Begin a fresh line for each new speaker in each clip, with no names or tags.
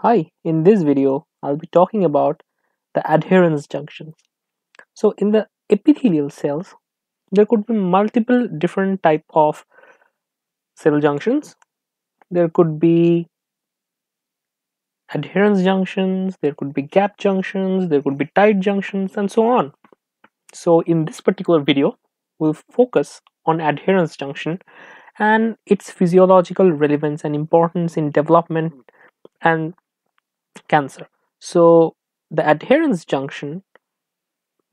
Hi, in this video, I'll be talking about the adherence junctions. So in the epithelial cells, there could be multiple different type of cell junctions. There could be adherence junctions, there could be gap junctions, there could be tight junctions, and so on. So in this particular video, we'll focus on adherence junction and its physiological relevance and importance in development and cancer. So the adherence junction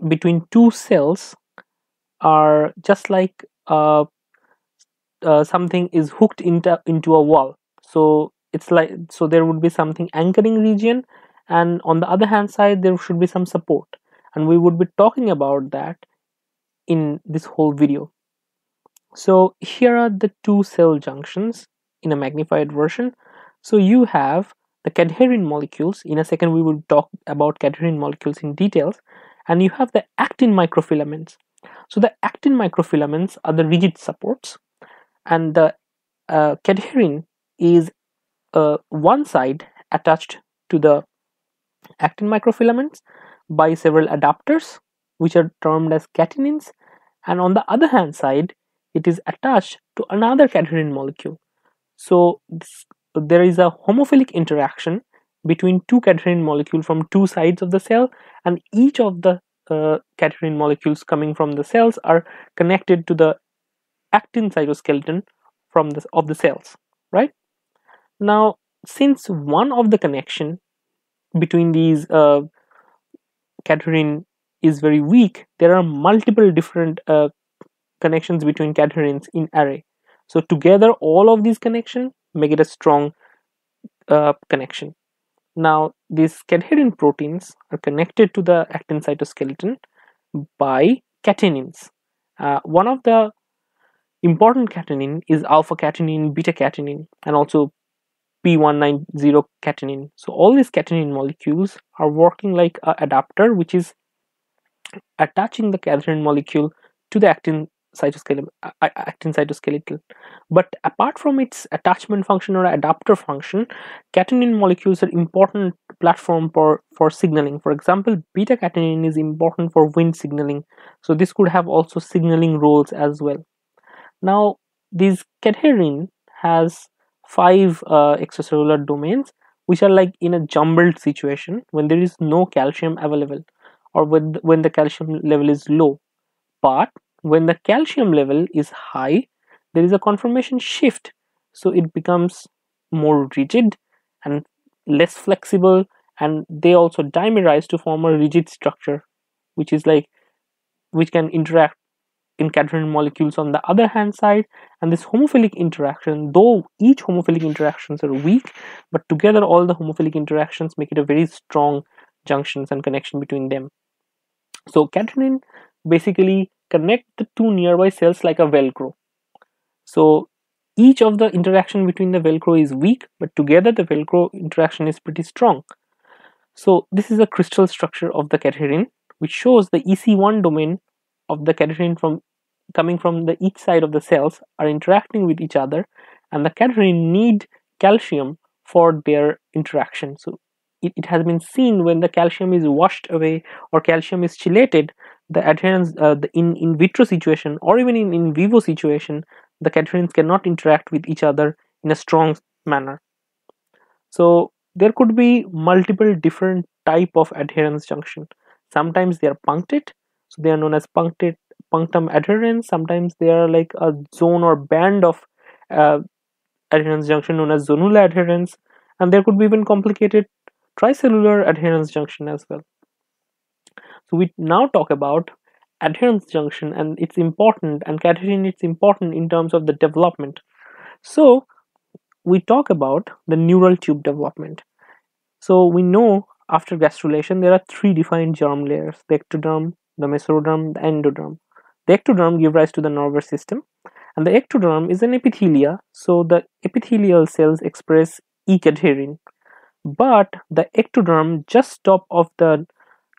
between two cells are just like uh, uh, something is hooked into into a wall. So it's like so there would be something anchoring region, and on the other hand side there should be some support, and we would be talking about that in this whole video. So here are the two cell junctions in a magnified version. So you have the cadherin molecules. In a second, we will talk about cadherin molecules in details. And you have the actin microfilaments. So the actin microfilaments are the rigid supports, and the uh, cadherin is uh, one side attached to the actin microfilaments by several adapters, which are termed as catenins, and on the other hand side, it is attached to another cadherin molecule. So this, there is a homophilic interaction between two cadherin molecules from two sides of the cell and each of the uh, cadherin molecules coming from the cells are connected to the actin cytoskeleton from the of the cells right? Now since one of the connection between these uh, cadherin is very weak there are multiple different uh, connections between cadherins in array. So together all of these connections make it a strong uh, connection. Now these cadherin proteins are connected to the actin cytoskeleton by catenins. Uh, one of the important catenin is alpha catenin, beta catenin, and also P190 catenin. So all these catenin molecules are working like an adapter which is attaching the cadherin molecule to the actin cytoskeleton, actin cytoskeletal. But apart from its attachment function or adapter function, catenin molecules are important platform for, for signaling. For example, beta catenin is important for Wnt signaling. So this could have also signaling roles as well. Now, this cadherin has five uh, extracellular domains which are like in a jumbled situation when there is no calcium available or when, when the calcium level is low. But when the calcium level is high there is a conformation shift. So it becomes more rigid and less flexible and they also dimerize to form a rigid structure which is like which can interact in cadherin molecules on the other hand side. And this homophilic interaction though each homophilic interactions are weak but together all the homophilic interactions make it a very strong junctions and connection between them. So cadherin basically connect the two nearby cells like a velcro. So each of the interaction between the velcro is weak but together the velcro interaction is pretty strong. So this is a crystal structure of the cadherin which shows the ec1 domain of the cadherin from coming from the each side of the cells are interacting with each other and the cadherin need calcium for their interaction. So it, it has been seen when the calcium is washed away or calcium is chelated the adherence uh, the in in vitro situation or even in in vivo situation the cadherins cannot interact with each other in a strong manner. So there could be multiple different type of adherence junction. Sometimes they are punctate so they are known as punctate punctum adherens sometimes they are like a zone or band of uh, adherence junction known as zonula adherens and there could be even complicated tricellular adherence junction as well so we now talk about adherence junction and it's important and cadherin it's important in terms of the development. So we talk about the neural tube development. So we know after gastrulation there are three defined germ layers, the ectoderm, the mesoderm, the endoderm. The ectoderm gives rise to the nervous system and the ectoderm is an epithelia so the epithelial cells express e-cadherin but the ectoderm just top of the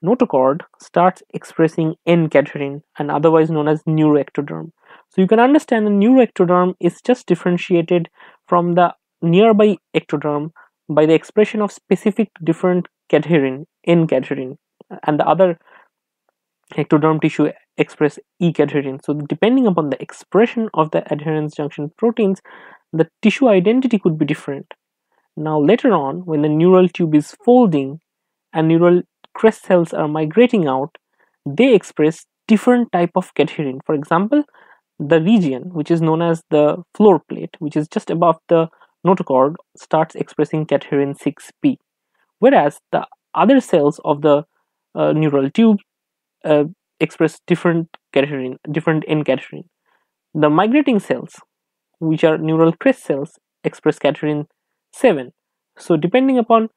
notochord starts expressing N-cadherin and otherwise known as neuroectoderm. So you can understand the neuroectoderm is just differentiated from the nearby ectoderm by the expression of specific different cadherin, N cadherin, and the other ectoderm tissue express E cadherin. So depending upon the expression of the adherens junction proteins, the tissue identity could be different. Now later on, when the neural tube is folding a neural crest cells are migrating out, they express different type of cadherin. For example, the region which is known as the floor plate, which is just above the notochord, starts expressing cadherin 6B, whereas the other cells of the uh, neural tube uh, express different cadherin, different N cadherin. The migrating cells, which are neural crest cells, express cadherin 7. So depending upon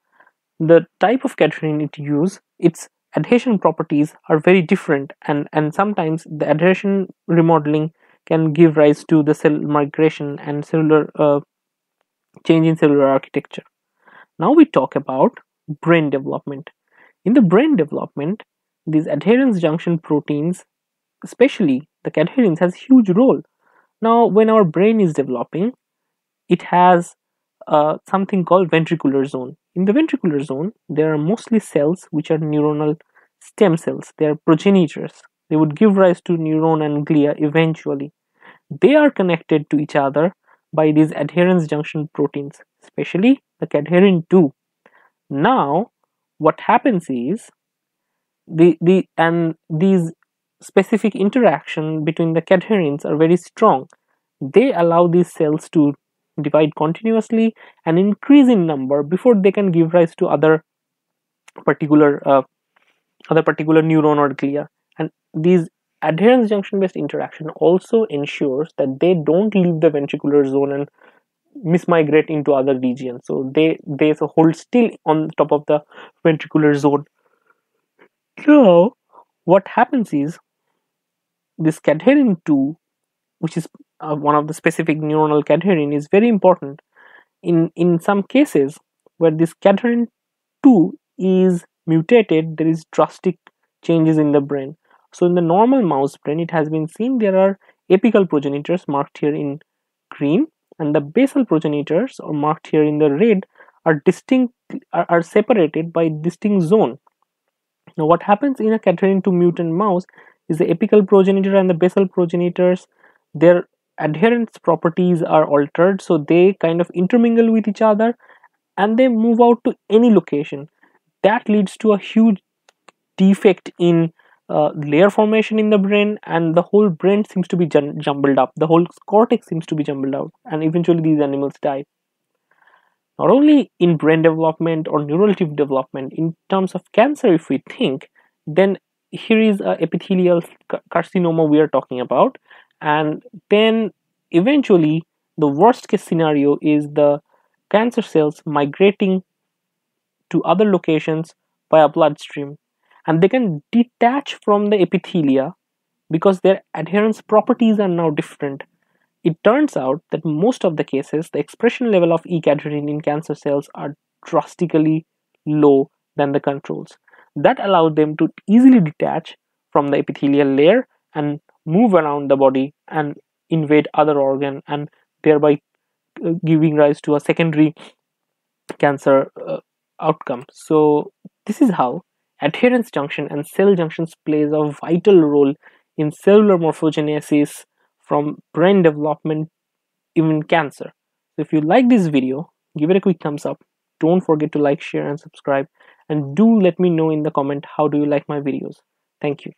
the type of cadherin it use, its adhesion properties are very different and, and sometimes the adhesion remodeling can give rise to the cell migration and cellular uh, change in cellular architecture. Now we talk about brain development. In the brain development, these adherens junction proteins, especially the cadherins, has huge role. Now, when our brain is developing, it has uh, something called ventricular zone. In the ventricular zone, there are mostly cells which are neuronal stem cells. They are progenitors. They would give rise to neuron and glia eventually. They are connected to each other by these adherens junction proteins, especially the cadherin 2. Now, what happens is the the and these specific interaction between the cadherins are very strong. They allow these cells to divide continuously and increase in number before they can give rise to other particular uh, other particular neuron or glia. And these adherens junction based interaction also ensures that they don't leave the ventricular zone and mismigrate into other regions so they they so hold still on top of the ventricular zone so what happens is this cadherin 2 which is uh, one of the specific neuronal cadherin is very important in in some cases where this cadherin 2 is mutated there is drastic changes in the brain so in the normal mouse brain, it has been seen there are apical progenitors marked here in green and the basal progenitors or marked here in the red are distinct are, are separated by distinct zone. Now what happens in a cadherin 2 mutant mouse is the apical progenitor and the basal progenitors their adherence properties are altered so they kind of intermingle with each other and they move out to any location. That leads to a huge defect in uh, layer formation in the brain and the whole brain seems to be jumbled up. The whole cortex seems to be jumbled out and eventually these animals die. Not only in brain development or neural tube development in terms of cancer if we think then here is a epithelial carcinoma we are talking about and then eventually the worst case scenario is the cancer cells migrating to other locations via bloodstream and they can detach from the epithelia because their adherence properties are now different. It turns out that most of the cases, the expression level of E-cadherin in cancer cells are drastically low than the controls. That allowed them to easily detach from the epithelial layer and move around the body and invade other organ and thereby uh, giving rise to a secondary cancer uh, outcome. So this is how adherens junction and cell junctions plays a vital role in cellular morphogenesis from brain development even cancer. So if you like this video give it a quick thumbs up. Don't forget to like share and subscribe. And do let me know in the comment how do you like my videos? Thank you